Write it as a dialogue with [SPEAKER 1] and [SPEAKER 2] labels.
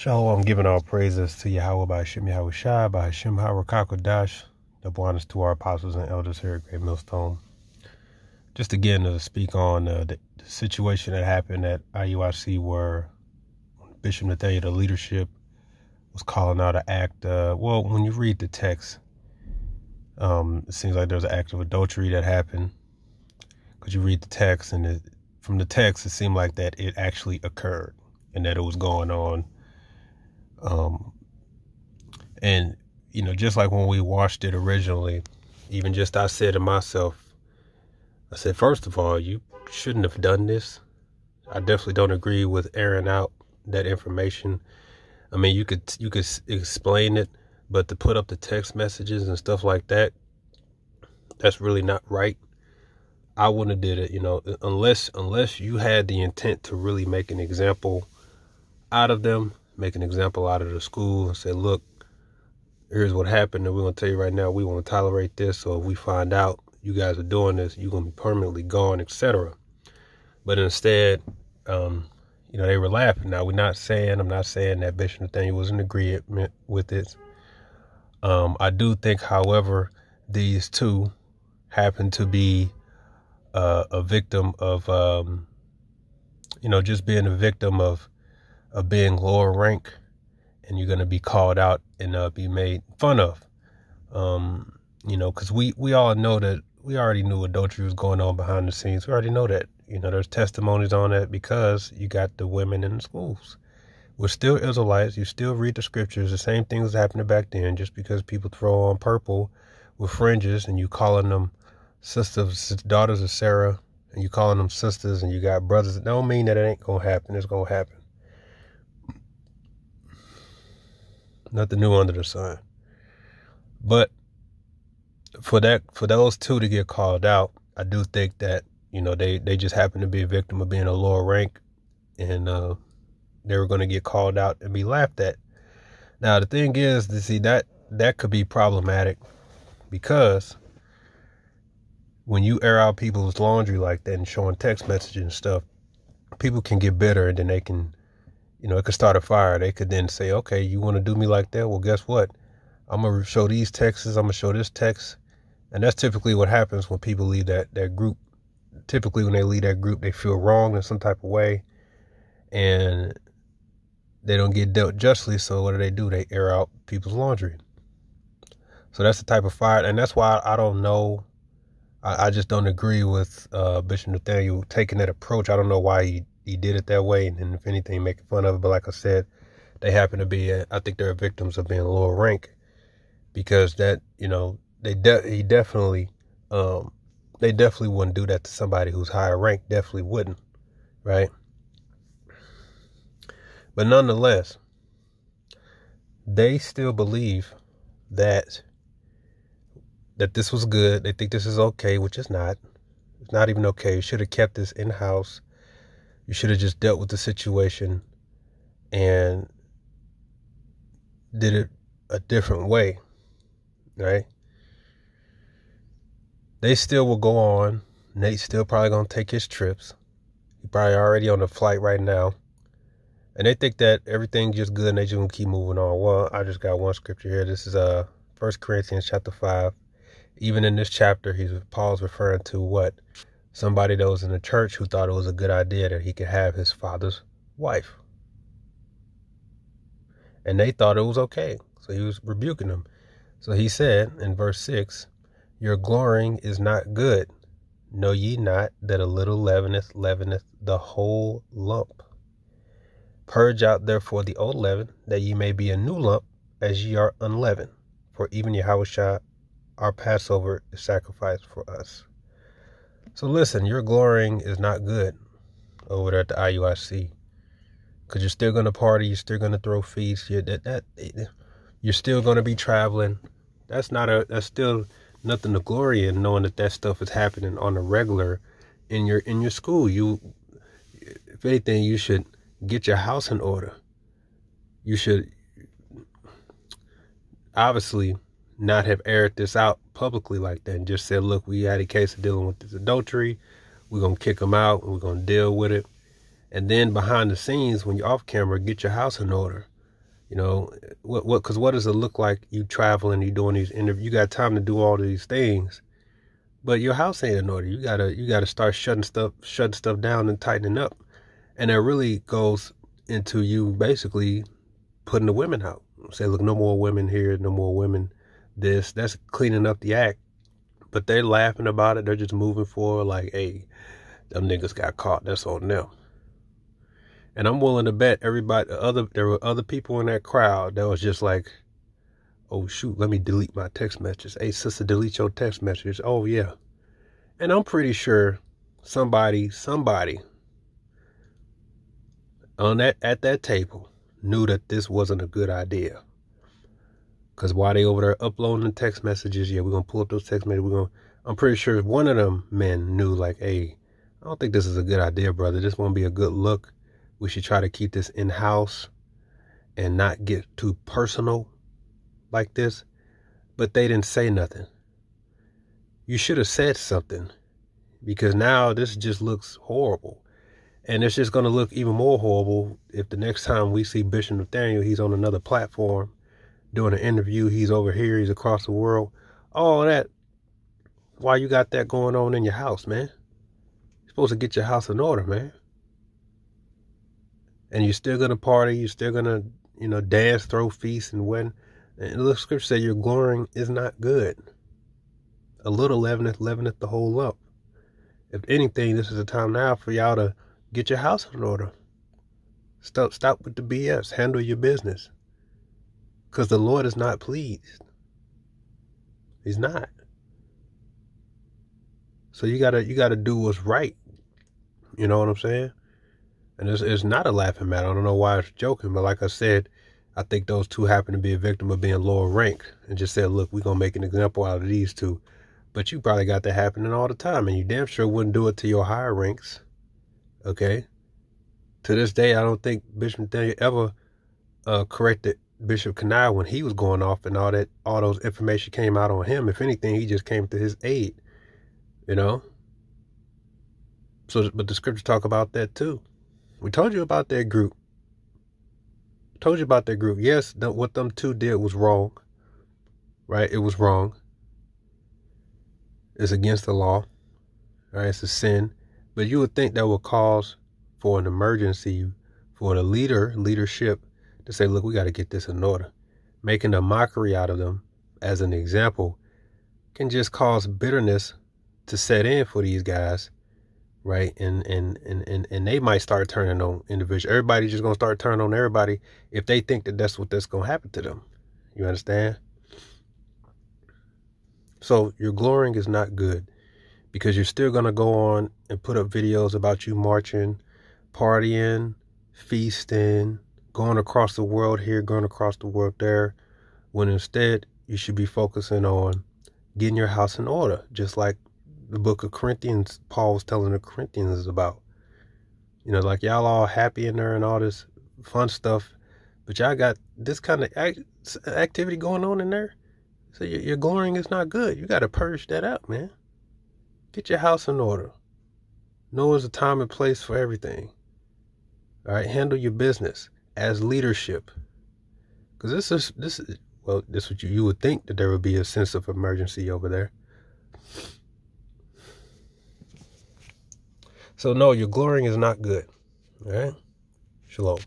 [SPEAKER 1] Shalom, I'm giving all praises to Yahweh by Hashem Yahweh Shai, by Hashem Harakakodash, the honors to our apostles and elders here at Great Millstone. Just again to speak on uh, the, the, situation that happened at IUIC where Bishop Nathaniel, the leadership, was calling out an act. Uh, well, when you read the text, um, it seems like there's an act of adultery that happened. Because you read the text, and it, from the text, it seemed like that it actually occurred and that it was going on um, and, you know, just like when we watched it originally, even just I said to myself, I said, first of all, you shouldn't have done this. I definitely don't agree with airing out that information. I mean, you could you could explain it, but to put up the text messages and stuff like that, that's really not right. I wouldn't have did it, you know, unless unless you had the intent to really make an example out of them make an example out of the school and say, look, here's what happened, and we're gonna tell you right now we want to tolerate this. So if we find out you guys are doing this, you're gonna be permanently gone, etc. But instead, um, you know, they were laughing. Now we're not saying I'm not saying that Bishop Nathaniel was in agreement with it. Um, I do think, however, these two happen to be uh, a victim of, um, you know, just being a victim of of being lower rank and you're going to be called out and uh, be made fun of. Um, you know, because we, we all know that we already knew adultery was going on behind the scenes. We already know that. You know, there's testimonies on that because you got the women in the schools. We're still Israelites. You still read the scriptures. The same things happening back then. Just because people throw on purple with fringes and you calling them sisters, daughters of Sarah, and you calling them sisters, and you got brothers, it don't mean that it ain't gonna happen. It's gonna happen. Nothing new under the sun. But for that, for those two to get called out, I do think that you know they they just happen to be a victim of being a lower rank, and uh, they were going to get called out and be laughed at. Now the thing is, to see that that could be problematic because when you air out people's laundry like that and showing text messages and stuff, people can get bitter and then they can you know, it could start a fire. They could then say, okay, you want to do me like that? Well, guess what? I'm going to show these texts. I'm going to show this text. And that's typically what happens when people leave that, that group. Typically, when they leave that group, they feel wrong in some type of way. And they don't get dealt justly. So what do they do? They air out people's laundry. So that's the type of fire. And that's why I don't know. I, I just don't agree with uh, Bishop Nathaniel taking that approach. I don't know why he he did it that way, and if anything, making fun of it. But like I said, they happen to be, I think they're victims of being lower rank because that, you know, they de- he definitely, um, they definitely wouldn't do that to somebody who's higher rank. Definitely wouldn't, right? But nonetheless, they still believe that that this was good. They think this is okay, which is not. It's not even okay. You should have kept this in house. You should have just dealt with the situation and did it a different way, right? They still will go on. Nate's still probably gonna take his trips. He probably already on the flight right now. And they think that everything's just good and they just gonna keep moving on. Well, I just got one scripture here. This is uh First Corinthians chapter five. Even in this chapter, he's Paul's referring to what? Somebody that was in the church who thought it was a good idea that he could have his father's wife. And they thought it was okay. So he was rebuking them. So he said in verse 6 Your glorying is not good. Know ye not that a little leaveneth leaveneth the whole lump? Purge out therefore the old leaven, that ye may be a new lump, as ye are unleavened. For even Yahweh our Passover is sacrificed for us. So listen, your glorying is not good over there at the IUIC. Cause you're still gonna party, you're still gonna throw feasts, you're that, that you're still gonna be traveling. That's not a that's still nothing to glory in knowing that that stuff is happening on a regular in your in your school. You if anything, you should get your house in order. You should obviously not have aired this out publicly like that and just said, look, we had a case of dealing with this adultery. We're going to kick them out. and We're going to deal with it. And then behind the scenes, when you're off camera, get your house in order. You know, what what because what does it look like you traveling, and you doing these interviews, you got time to do all these things, but your house ain't in order. You gotta you gotta start shutting stuff shutting stuff down and tightening up. And that really goes into you basically putting the women out. Say, look, no more women here, no more women this. That's cleaning up the act. But they're laughing about it. They're just moving forward like, hey, them niggas got caught. That's on them. And I'm willing to bet everybody, other there were other people in that crowd that was just like, oh shoot, let me delete my text messages. Hey sister, delete your text messages. Oh yeah. And I'm pretty sure somebody, somebody on that at that table knew that this wasn't a good idea. Cause while they over there uploading the text messages, yeah, we're gonna pull up those text messages. We're gonna I'm pretty sure one of them men knew like, hey, I don't think this is a good idea, brother. This won't be a good look. We should try to keep this in house and not get too personal like this. But they didn't say nothing. You should have said something because now this just looks horrible. And it's just going to look even more horrible if the next time we see Bishop Nathaniel, he's on another platform doing an interview. He's over here, he's across the world. All that. Why you got that going on in your house, man? You're supposed to get your house in order, man and you're still gonna party, you're still gonna, you know, dance, throw feasts, and when. And the scripture says your glorying is not good. A little leaveneth, leaveneth the whole lump. If anything, this is the time now for y'all to get your house in order. Stop, stop with the BS. Handle your business. Because the Lord is not pleased. He's not. So you gotta you gotta do what's right. You know what I'm saying? And it's, it's not a laughing matter. I don't know why it's joking, but like I said, I think those two happen to be a victim of being lower ranked and just said, look, we're going to make an example out of these two. But you probably got that happening all the time, and you damn sure wouldn't do it to your higher ranks. Okay? To this day, I don't think Bishop Nathaniel ever uh, corrected Bishop Kanai when he was going off and all that, all those information came out on him. If anything, he just came to his aid, you know? So, but the scriptures talk about that too. We told you about that group. Told you about that group. Yes, what them two did was wrong. Right? It was wrong. It's against the law. Right? It's a sin. But you would think that would cause for an emergency for the leader, leadership, to say, look, we got to get this in order. Making a mockery out of them as an example can just cause bitterness to set in for these guys right? And and and and, and they might start turning on individuals. Everybody's just gonna start turning on everybody if they think that that's what that's gonna happen to them. You understand? So your glorying is not good because you're still gonna go on and put up videos about you marching, partying, feasting, going across the world here, going across the world there, when instead you should be focusing on getting your house in order, just like the book of Corinthians, Paul was telling the Corinthians about. You know, like y'all all happy in there and all this fun stuff, but y'all got this kind of act, activity going on in there. So your, your glorying is not good. You got to purge that out, man. Get your house in order. Know there's a time and place for everything. All right, handle your business as leadership. Because this is this is well, this is what you, you would think that there would be a sense of emergency over there. So no, your glorying is not good. All right? Shalom.